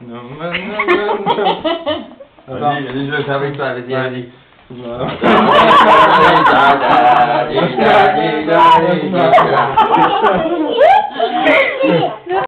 Non, non, non, non. Vas-y, vas-y, je vais faire avec toi, vas-y, vas-y.